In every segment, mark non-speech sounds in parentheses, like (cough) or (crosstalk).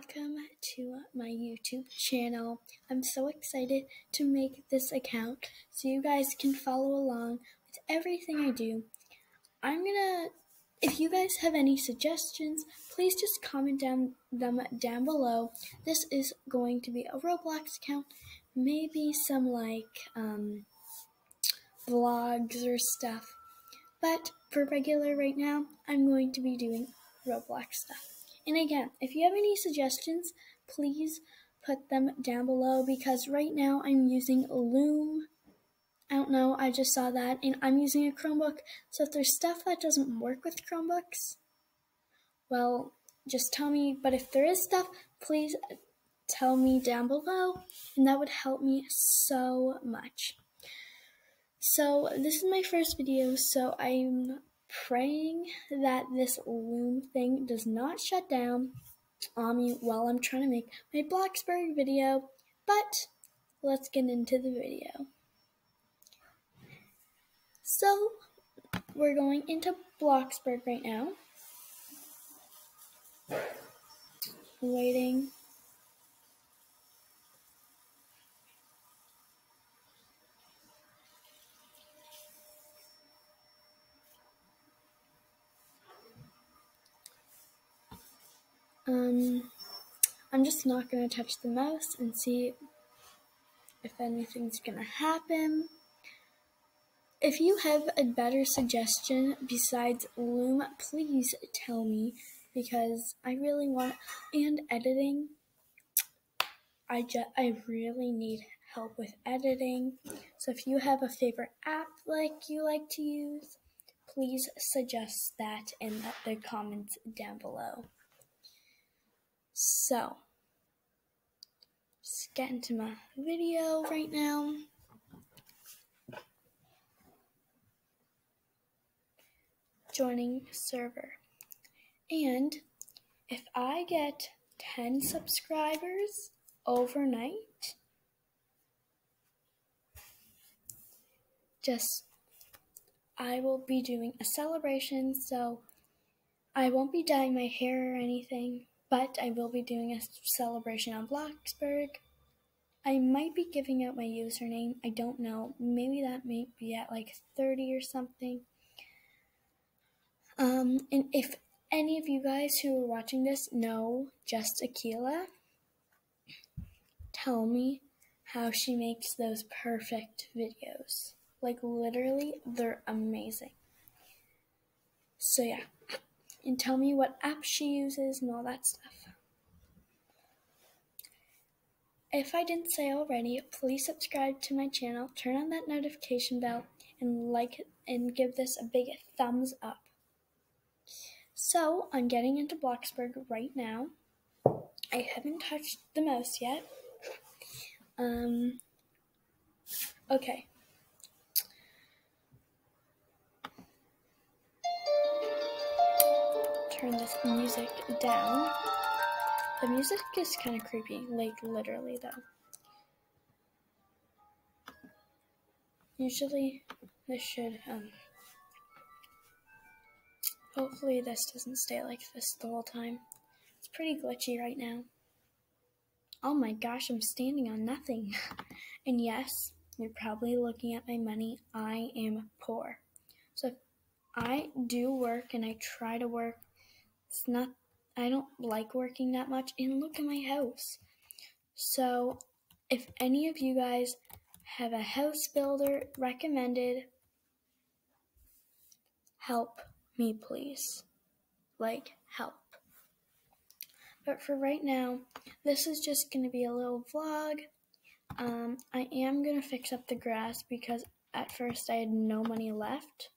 welcome to my YouTube channel. I'm so excited to make this account so you guys can follow along with everything I do. I'm gonna, if you guys have any suggestions, please just comment down them down below. This is going to be a Roblox account, maybe some like um, vlogs or stuff. But for regular right now, I'm going to be doing Roblox stuff. And again, if you have any suggestions, please put them down below because right now I'm using Loom. I don't know, I just saw that and I'm using a Chromebook. So if there's stuff that doesn't work with Chromebooks, well, just tell me. But if there is stuff, please tell me down below and that would help me so much. So this is my first video, so I'm praying that this loom thing does not shut down on me while I'm trying to make my Bloxburg video. But let's get into the video. So we're going into Bloxburg right now. Waiting Um, I'm just not going to touch the mouse and see if anything's going to happen. If you have a better suggestion besides Loom, please tell me because I really want and editing. I just I really need help with editing. So if you have a favorite app like you like to use, please suggest that in the comments down below. So, just get into my video right now. Joining server. And if I get 10 subscribers overnight, just I will be doing a celebration, so I won't be dyeing my hair or anything but I will be doing a celebration on Bloxburg. I might be giving out my username. I don't know. Maybe that may be at like 30 or something. Um, and if any of you guys who are watching this know Just Akila, tell me how she makes those perfect videos. Like, literally, they're amazing. So, yeah and tell me what app she uses and all that stuff. If I didn't say already, please subscribe to my channel, turn on that notification bell, and like and give this a big thumbs up. So, I'm getting into Bloxburg right now. I haven't touched the mouse yet. Um, okay. Turn this music down. The music is kind of creepy, like literally though. Usually this should, um, hopefully this doesn't stay like this the whole time. It's pretty glitchy right now. Oh my gosh, I'm standing on nothing. (laughs) and yes, you're probably looking at my money. I am poor. So I do work and I try to work it's not, I don't like working that much. And look at my house. So, if any of you guys have a house builder recommended, help me, please. Like, help. But for right now, this is just going to be a little vlog. Um, I am going to fix up the grass because at first I had no money left.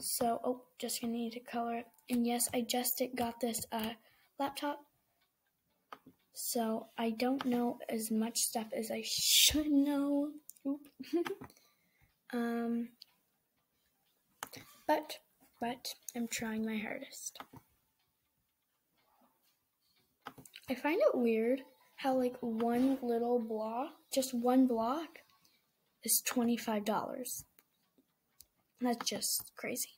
So, oh, just gonna need to color it. And yes, I just got this uh, laptop. So, I don't know as much stuff as I should know. (laughs) um, but, but, I'm trying my hardest. I find it weird how, like, one little block, just one block, is $25. That's just crazy.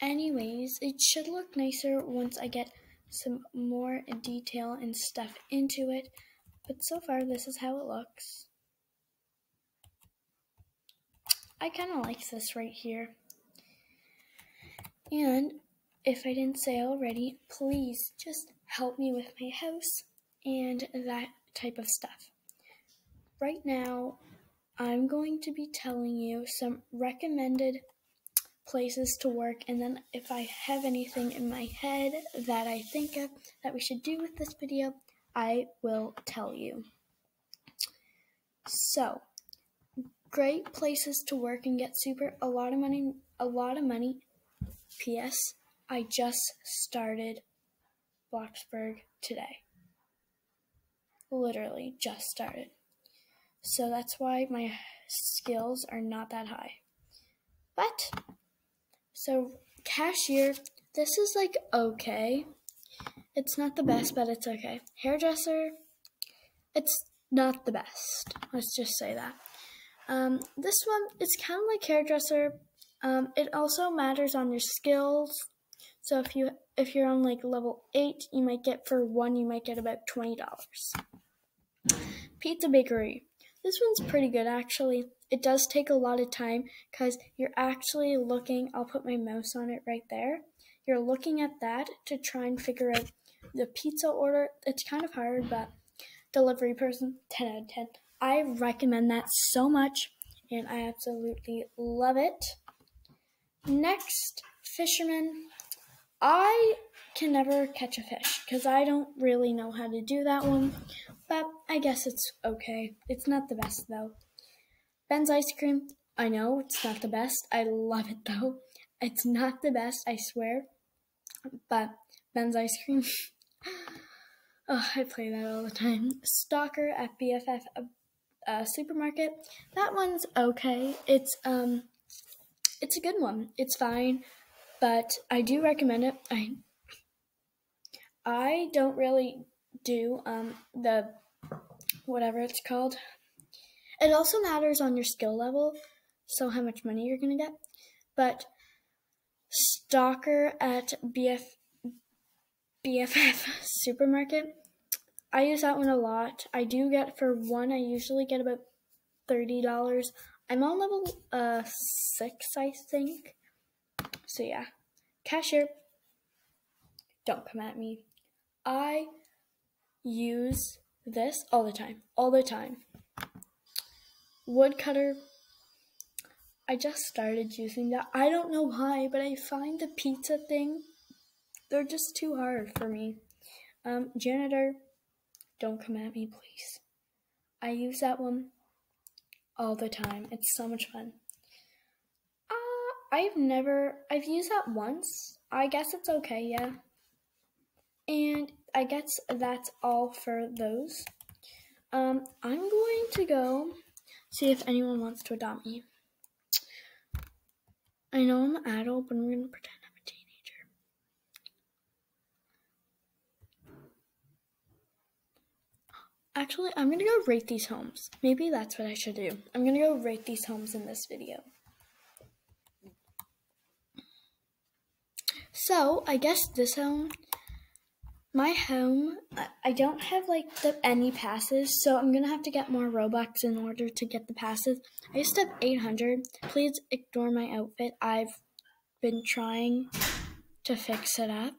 Anyways, it should look nicer once I get some more detail and stuff into it. But so far, this is how it looks. I kind of like this right here. And if I didn't say already, please just help me with my house and that type of stuff. Right now, I'm going to be telling you some recommended places to work, and then if I have anything in my head that I think of that we should do with this video, I will tell you. So, great places to work and get super a lot of money a lot of money. PS, I just started Bloxburg today. Literally just started. So that's why my skills are not that high. But so, cashier, this is like okay. It's not the best, but it's okay. Hairdresser, it's not the best. Let's just say that. Um, this one, it's kind of like hairdresser. Um, it also matters on your skills. So if you if you're on like level eight, you might get for one, you might get about twenty dollars. Pizza bakery. This one's pretty good actually. It does take a lot of time because you're actually looking, I'll put my mouse on it right there. You're looking at that to try and figure out the pizza order. It's kind of hard, but delivery person, 10 out of 10. I recommend that so much and I absolutely love it. Next, fisherman. I can never catch a fish because I don't really know how to do that one, but I guess it's okay. It's not the best though. Ben's ice cream. I know it's not the best. I love it though. It's not the best, I swear. But Ben's ice cream. (laughs) oh, I play that all the time. Stocker at BFF uh, uh, supermarket. That one's okay. It's um, it's a good one. It's fine, but I do recommend it. I I don't really do um the whatever it's called it also matters on your skill level, so how much money you're going to get. But Stocker at BF, BFF (laughs) Supermarket, I use that one a lot. I do get for one, I usually get about $30. I'm on level uh, 6, I think. So yeah, cashier, don't come at me. I use this all the time, all the time woodcutter. I just started using that. I don't know why, but I find the pizza thing, they're just too hard for me. Um, janitor, don't come at me, please. I use that one all the time. It's so much fun. Uh, I've never, I've used that once. I guess it's okay, yeah. And I guess that's all for those. Um, I'm going to go see if anyone wants to adopt me. I know I'm an adult, but I'm going to pretend I'm a teenager. Actually, I'm going to go rate these homes. Maybe that's what I should do. I'm going to go rate these homes in this video. So, I guess this home my home, I don't have like the, any passes, so I'm gonna have to get more Robux in order to get the passes. I used to have 800. Please ignore my outfit. I've been trying to fix it up.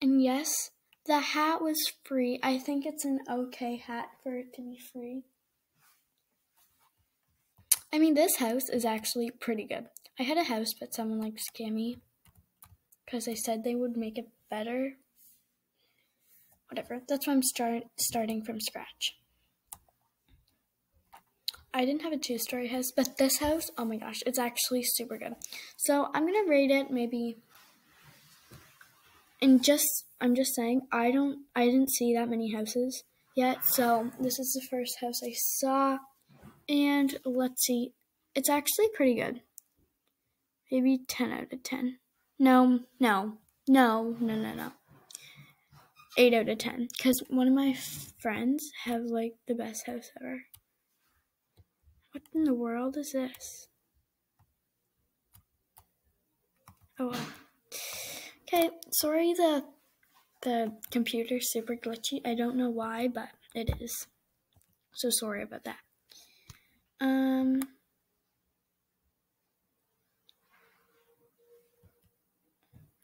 And yes, the hat was free. I think it's an okay hat for it to be free. I mean, this house is actually pretty good. I had a house, but someone like scam me because they said they would make it better whatever. That's why I'm start starting from scratch. I didn't have a two-story house, but this house, oh my gosh, it's actually super good. So I'm gonna rate it maybe. And just, I'm just saying, I don't, I didn't see that many houses yet. So this is the first house I saw, and let's see, it's actually pretty good. Maybe 10 out of 10. No, no, no, no, no, no. 8 out of 10 because one of my friends have like the best house ever. What in the world is this? Oh well. Okay, sorry the the computer's super glitchy. I don't know why, but it is. So sorry about that. Um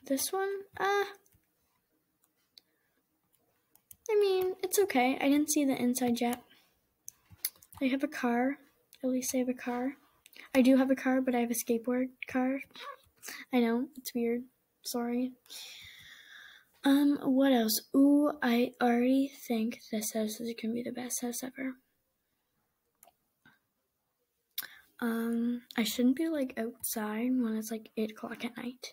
This one, uh I mean, it's okay. I didn't see the inside yet. I have a car. At least I have a car. I do have a car, but I have a skateboard car. I know, it's weird. Sorry. Um, what else? Ooh, I already think this house is gonna be the best house ever. Um, I shouldn't be like outside when it's like 8 o'clock at night.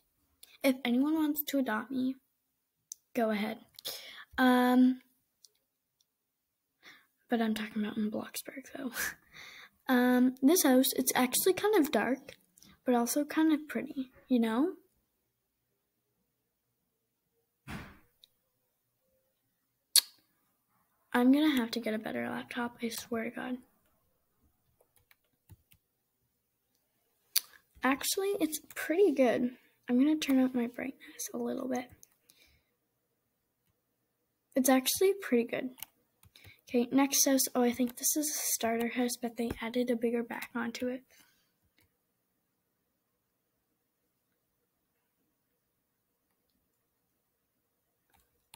If anyone wants to adopt me, go ahead. Um, but I'm talking about in Bloxburg though. (laughs) um, this house, it's actually kind of dark, but also kind of pretty, you know? I'm gonna have to get a better laptop, I swear to God. Actually, it's pretty good. I'm gonna turn up my brightness a little bit. It's actually pretty good. Okay, next house. Oh, I think this is a starter house, but they added a bigger back onto it.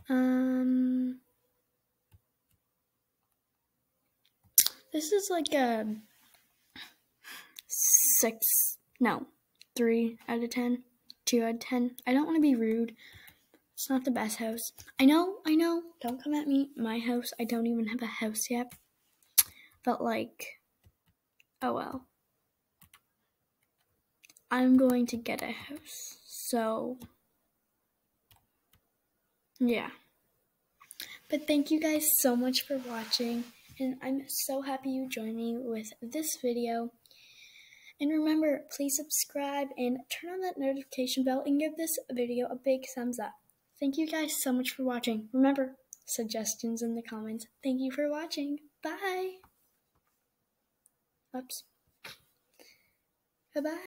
Um, this is like a six, no, three out of ten, two out of ten. I don't want to be rude. It's not the best house. I know, I know. Don't come at me. My house, I don't even have a house yet. But, like, oh well. I'm going to get a house. So, yeah. But thank you guys so much for watching. And I'm so happy you joined me with this video. And remember, please subscribe and turn on that notification bell and give this video a big thumbs up. Thank you guys so much for watching. Remember, suggestions in the comments. Thank you for watching. Bye. Oops. Bye-bye.